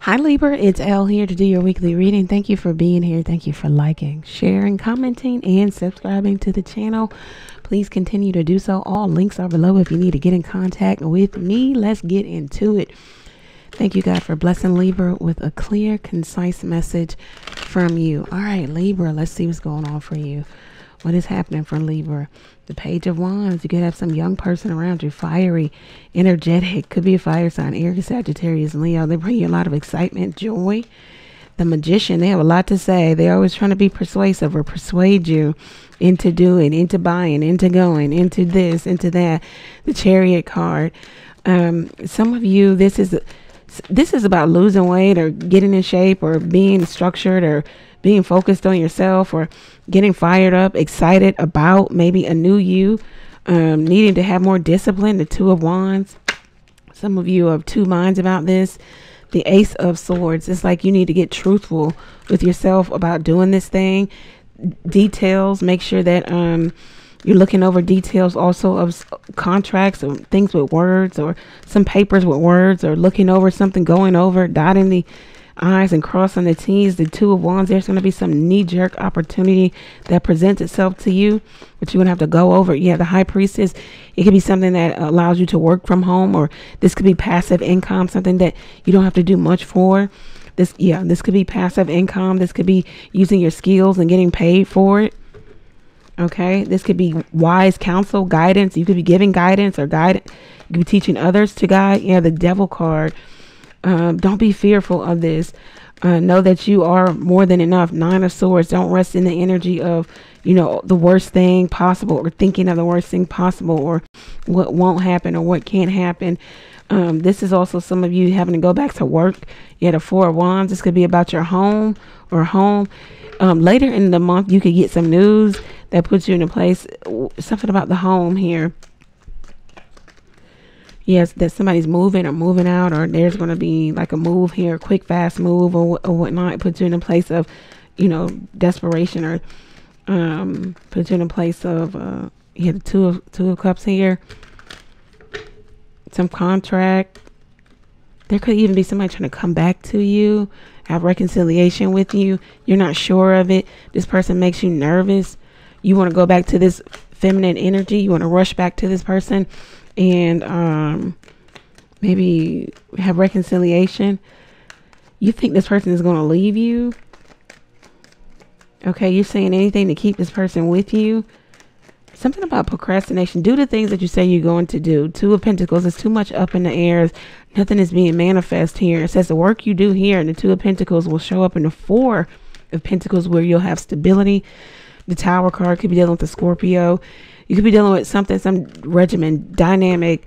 Hi, Libra. It's Elle here to do your weekly reading. Thank you for being here. Thank you for liking, sharing, commenting, and subscribing to the channel. Please continue to do so. All links are below if you need to get in contact with me. Let's get into it. Thank you, God, for blessing Libra with a clear, concise message from you. All right, Libra, let's see what's going on for you. What is happening for Libra? The Page of Wands. You could have some young person around you, fiery, energetic. Could be a fire sign, Aries, Sagittarius, Leo. They bring you a lot of excitement, joy. The Magician. They have a lot to say. They're always trying to be persuasive or persuade you into doing, into buying, into going, into this, into that. The Chariot card. Um, some of you, this is this is about losing weight or getting in shape or being structured or being focused on yourself or getting fired up, excited about maybe a new you, um, needing to have more discipline, the Two of Wands. Some of you have two minds about this. The Ace of Swords. It's like you need to get truthful with yourself about doing this thing. Details. Make sure that um, you're looking over details also of contracts or things with words or some papers with words or looking over something, going over, dotting the I's and crossing the T's, the two of wands, there's going to be some knee jerk opportunity that presents itself to you, but you're going to have to go over. Yeah, the high priestess, it could be something that uh, allows you to work from home, or this could be passive income, something that you don't have to do much for. This, yeah, this could be passive income. This could be using your skills and getting paid for it. Okay, this could be wise counsel, guidance. You could be giving guidance or guide. You could be teaching others to guide. Yeah, the devil card um, don't be fearful of this. Uh, know that you are more than enough. Nine of Swords. Don't rest in the energy of, you know, the worst thing possible or thinking of the worst thing possible or what won't happen or what can't happen. Um, this is also some of you having to go back to work. You had a Four of Wands. This could be about your home or home. Um, later in the month, you could get some news that puts you in a place. Something about the home here yes, that somebody's moving or moving out, or there's going to be like a move here, quick, fast move, or, or whatnot, puts you in a place of, you know, desperation, or um, puts you in a place of, uh, you have two of two of cups here, some contract. There could even be somebody trying to come back to you, have reconciliation with you. You're not sure of it. This person makes you nervous. You want to go back to this feminine energy. You want to rush back to this person and um, maybe have reconciliation, you think this person is going to leave you. Okay, you're saying anything to keep this person with you. Something about procrastination. Do the things that you say you're going to do. Two of Pentacles is too much up in the air. Nothing is being manifest here. It says the work you do here and the Two of Pentacles will show up in the Four of Pentacles where you'll have stability. The Tower card could be dealing with the Scorpio you could be dealing with something, some regimen, dynamic,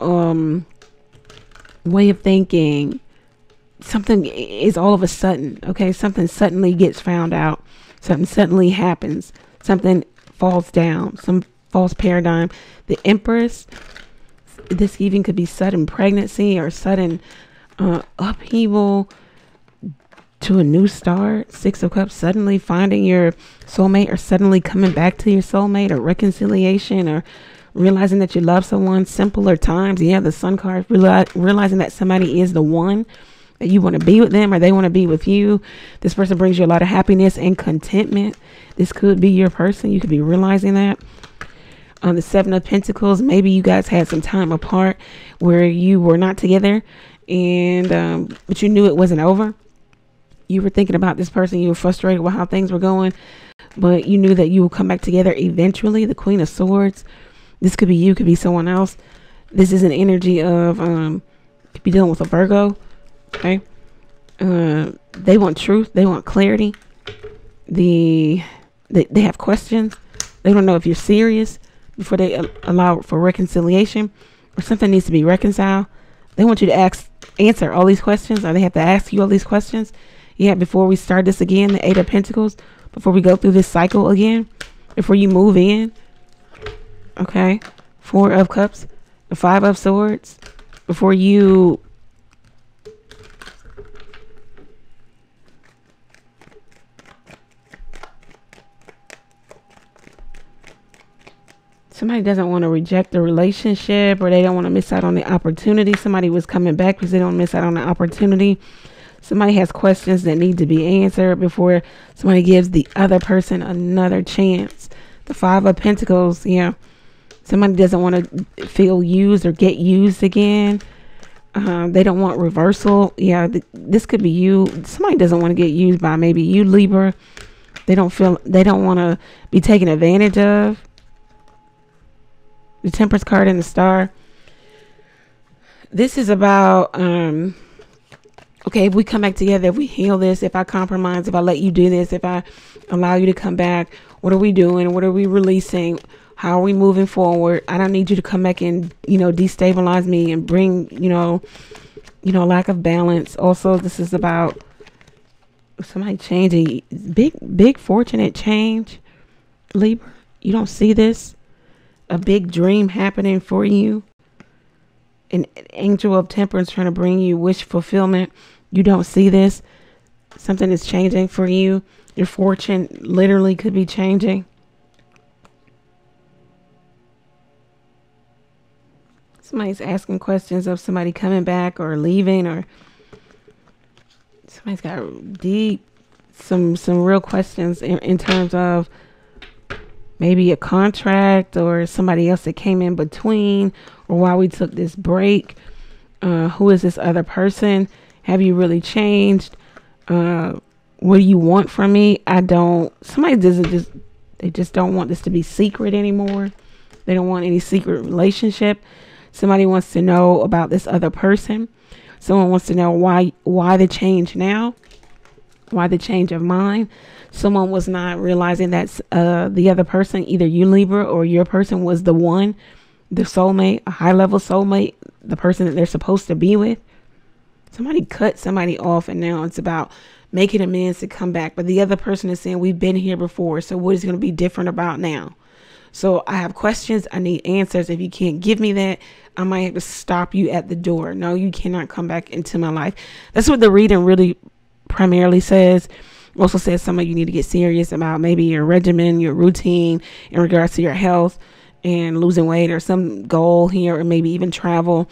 um, way of thinking. Something is all of a sudden, okay? Something suddenly gets found out. Something suddenly happens. Something falls down. Some false paradigm. The Empress, this even could be sudden pregnancy or sudden uh, upheaval to a new start. Six of Cups, suddenly finding your soulmate or suddenly coming back to your soulmate or reconciliation or realizing that you love someone. Simpler times. Yeah, the Sun card, realizing that somebody is the one that you want to be with them or they want to be with you. This person brings you a lot of happiness and contentment. This could be your person. You could be realizing that. On the Seven of Pentacles, maybe you guys had some time apart where you were not together and um, but you knew it wasn't over you were thinking about this person, you were frustrated with how things were going, but you knew that you would come back together eventually. The Queen of Swords. This could be you, could be someone else. This is an energy of um could be dealing with a Virgo. Okay. Uh they want truth, they want clarity. The they, they have questions. They don't know if you're serious before they allow for reconciliation or something needs to be reconciled. They want you to ask answer all these questions or they have to ask you all these questions yeah, before we start this again, the Eight of Pentacles, before we go through this cycle again, before you move in, okay, Four of Cups, the Five of Swords, before you somebody doesn't want to reject the relationship or they don't want to miss out on the opportunity. Somebody was coming back because they don't miss out on the opportunity Somebody has questions that need to be answered before somebody gives the other person another chance. The Five of Pentacles, yeah. Somebody doesn't want to feel used or get used again. Um, they don't want reversal. Yeah, th this could be you. Somebody doesn't want to get used by maybe you, Libra. They don't feel they don't want to be taken advantage of. The Temperance card and the Star. This is about um okay, if we come back together, if we heal this, if I compromise, if I let you do this, if I allow you to come back, what are we doing? What are we releasing? How are we moving forward? I don't need you to come back and, you know, destabilize me and bring, you know, you know, lack of balance. Also, this is about somebody changing big big fortunate change libra you don't see this a big dream happening for you an angel of temperance trying to bring you wish fulfillment you don't see this something is changing for you. Your fortune literally could be changing. Somebody's asking questions of somebody coming back or leaving or somebody's got deep some some real questions in, in terms of maybe a contract or somebody else that came in between or why we took this break. Uh, who is this other person have you really changed uh, what do you want from me i don't somebody doesn't just they just don't want this to be secret anymore they don't want any secret relationship somebody wants to know about this other person Someone wants to know why why the change now? Why the change of mind? Someone was not realizing that uh, the other person, either you Libra or your person, was the one, the soulmate, a high level soulmate, the person that they're supposed to be with. Somebody cut somebody off, and now it's about making amends to come back. But the other person is saying, We've been here before, so what is going to be different about now? So I have questions. I need answers. If you can't give me that, I might have to stop you at the door. No, you cannot come back into my life. That's what the reading really primarily says. Also says some of you need to get serious about maybe your regimen, your routine in regards to your health and losing weight or some goal here or maybe even travel.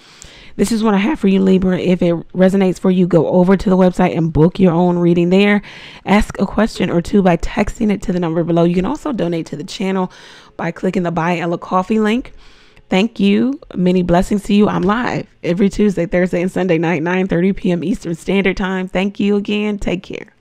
This is what I have for you, Libra. If it resonates for you, go over to the website and book your own reading there. Ask a question or two by texting it to the number below. You can also donate to the channel by clicking the Buy Elle a Coffee link. Thank you. Many blessings to you. I'm live every Tuesday, Thursday, and Sunday night, 9 30 p.m. Eastern Standard Time. Thank you again. Take care.